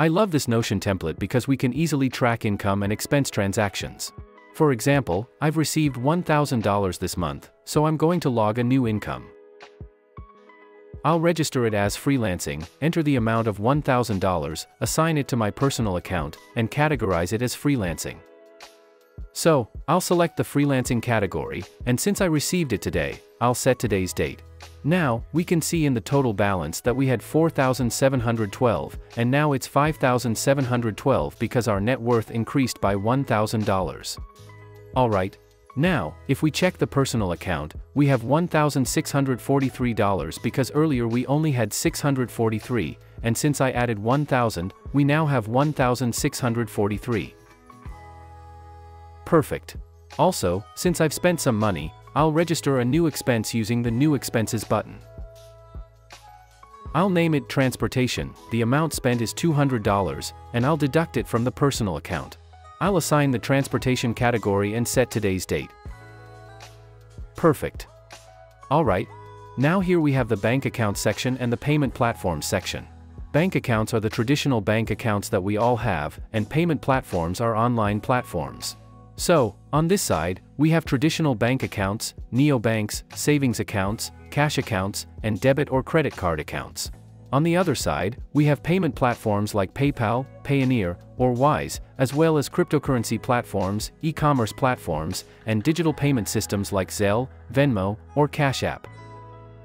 I love this Notion template because we can easily track income and expense transactions. For example, I've received $1,000 this month, so I'm going to log a new income. I'll register it as freelancing, enter the amount of $1,000, assign it to my personal account, and categorize it as freelancing. So, I'll select the freelancing category, and since I received it today, I'll set today's date. Now, we can see in the total balance that we had 4,712, and now it's 5,712 because our net worth increased by $1,000. Alright. Now, if we check the personal account, we have $1,643 because earlier we only had 643, and since I added 1,000, we now have 1,643. Perfect. Also, since I've spent some money, I'll register a new expense using the New Expenses button. I'll name it Transportation, the amount spent is $200, and I'll deduct it from the personal account. I'll assign the Transportation category and set today's date. Perfect. Alright. Now here we have the bank account section and the payment platform section. Bank accounts are the traditional bank accounts that we all have, and payment platforms are online platforms. So, on this side, we have traditional bank accounts, neobanks, savings accounts, cash accounts, and debit or credit card accounts. On the other side, we have payment platforms like PayPal, Payoneer, or Wise, as well as cryptocurrency platforms, e-commerce platforms, and digital payment systems like Zelle, Venmo, or Cash App.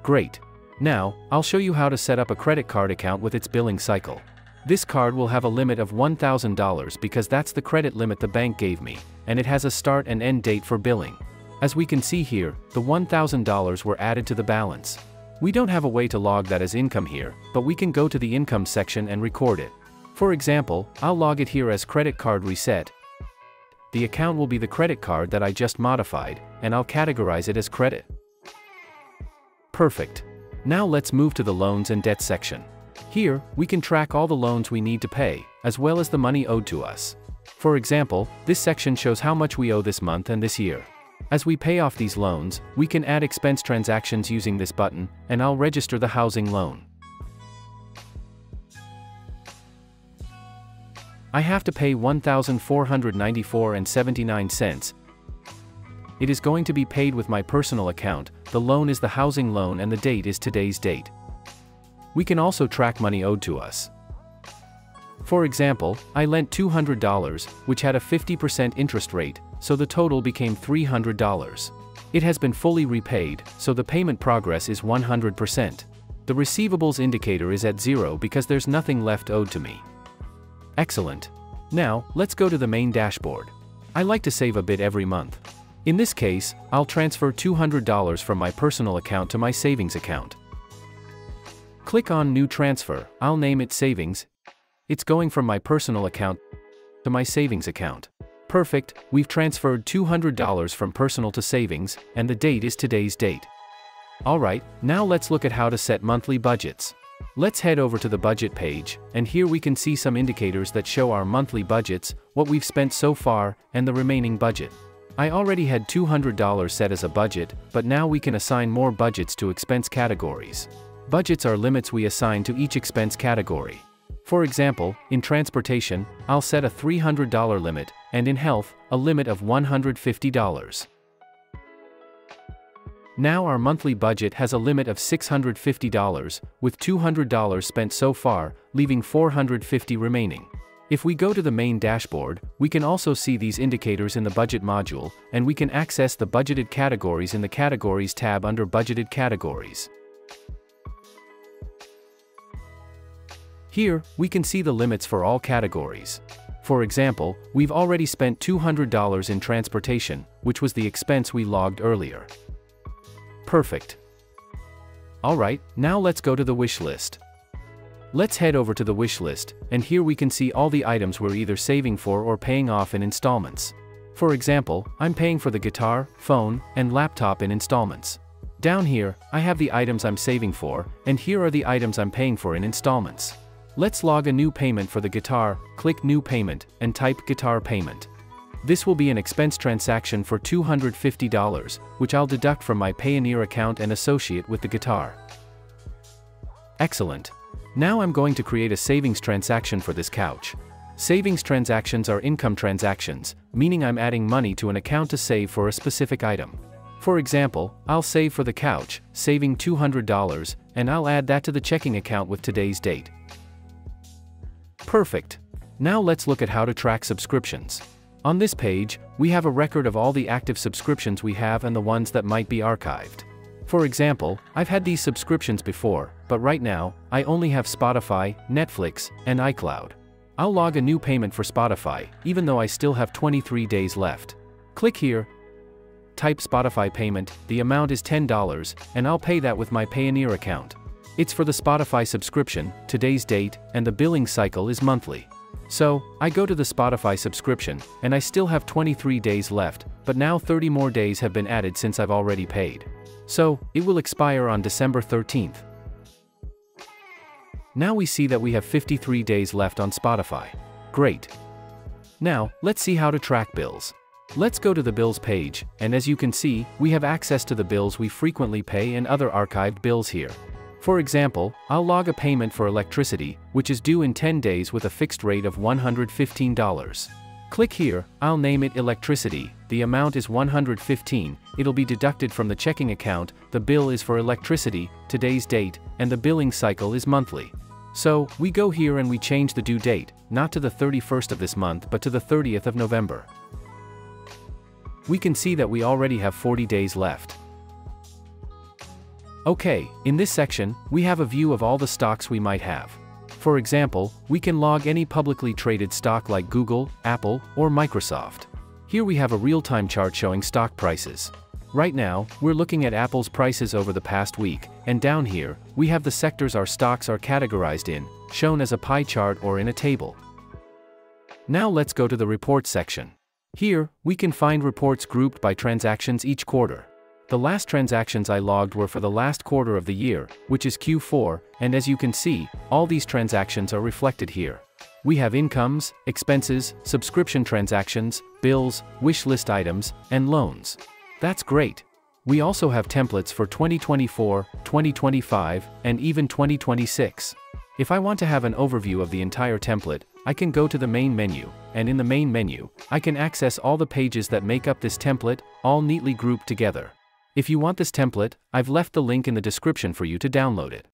Great. Now, I'll show you how to set up a credit card account with its billing cycle. This card will have a limit of $1,000 because that's the credit limit the bank gave me, and it has a start and end date for billing. As we can see here, the $1,000 were added to the balance. We don't have a way to log that as income here, but we can go to the income section and record it. For example, I'll log it here as credit card reset. The account will be the credit card that I just modified, and I'll categorize it as credit. Perfect. Now let's move to the loans and debt section. Here, we can track all the loans we need to pay, as well as the money owed to us. For example, this section shows how much we owe this month and this year. As we pay off these loans, we can add expense transactions using this button, and I'll register the housing loan. I have to pay $1,494 and 79 cents. It is going to be paid with my personal account, the loan is the housing loan and the date is today's date. We can also track money owed to us. For example, I lent $200, which had a 50% interest rate, so the total became $300. It has been fully repaid, so the payment progress is 100%. The receivables indicator is at zero because there's nothing left owed to me. Excellent. Now, let's go to the main dashboard. I like to save a bit every month. In this case, I'll transfer $200 from my personal account to my savings account. Click on New Transfer, I'll name it Savings. It's going from my personal account to my savings account. Perfect, we've transferred $200 from personal to savings, and the date is today's date. Alright, now let's look at how to set monthly budgets. Let's head over to the budget page, and here we can see some indicators that show our monthly budgets, what we've spent so far, and the remaining budget. I already had $200 set as a budget, but now we can assign more budgets to expense categories. Budgets are limits we assign to each expense category. For example, in transportation, I'll set a $300 limit, and in health, a limit of $150. Now our monthly budget has a limit of $650, with $200 spent so far, leaving $450 remaining. If we go to the main dashboard, we can also see these indicators in the budget module, and we can access the budgeted categories in the categories tab under budgeted categories. Here, we can see the limits for all categories. For example, we've already spent $200 in transportation, which was the expense we logged earlier. Perfect. Alright, now let's go to the wish list. Let's head over to the wish list, and here we can see all the items we're either saving for or paying off in installments. For example, I'm paying for the guitar, phone, and laptop in installments. Down here, I have the items I'm saving for, and here are the items I'm paying for in installments. Let's log a new payment for the guitar, click New Payment, and type Guitar Payment. This will be an expense transaction for $250, which I'll deduct from my Payoneer account and associate with the guitar. Excellent. Now I'm going to create a savings transaction for this couch. Savings transactions are income transactions, meaning I'm adding money to an account to save for a specific item. For example, I'll save for the couch, saving $200, and I'll add that to the checking account with today's date. Perfect. Now let's look at how to track subscriptions. On this page, we have a record of all the active subscriptions we have and the ones that might be archived. For example, I've had these subscriptions before, but right now, I only have Spotify, Netflix, and iCloud. I'll log a new payment for Spotify, even though I still have 23 days left. Click here, type Spotify payment, the amount is $10, and I'll pay that with my Payoneer account. It's for the Spotify subscription, today's date, and the billing cycle is monthly. So, I go to the Spotify subscription, and I still have 23 days left, but now 30 more days have been added since I've already paid. So, it will expire on December 13th. Now we see that we have 53 days left on Spotify. Great. Now, let's see how to track bills. Let's go to the bills page, and as you can see, we have access to the bills we frequently pay and other archived bills here. For example, I'll log a payment for electricity, which is due in 10 days with a fixed rate of $115. Click here, I'll name it electricity, the amount is 115, it'll be deducted from the checking account, the bill is for electricity, today's date, and the billing cycle is monthly. So, we go here and we change the due date, not to the 31st of this month but to the 30th of November. We can see that we already have 40 days left. Okay, in this section, we have a view of all the stocks we might have. For example, we can log any publicly traded stock like Google, Apple, or Microsoft. Here we have a real-time chart showing stock prices. Right now, we're looking at Apple's prices over the past week, and down here, we have the sectors our stocks are categorized in, shown as a pie chart or in a table. Now let's go to the reports section. Here, we can find reports grouped by transactions each quarter. The last transactions I logged were for the last quarter of the year, which is Q4, and as you can see, all these transactions are reflected here. We have incomes, expenses, subscription transactions, bills, wish list items, and loans. That's great. We also have templates for 2024, 2025, and even 2026. If I want to have an overview of the entire template, I can go to the main menu, and in the main menu, I can access all the pages that make up this template, all neatly grouped together. If you want this template, I've left the link in the description for you to download it.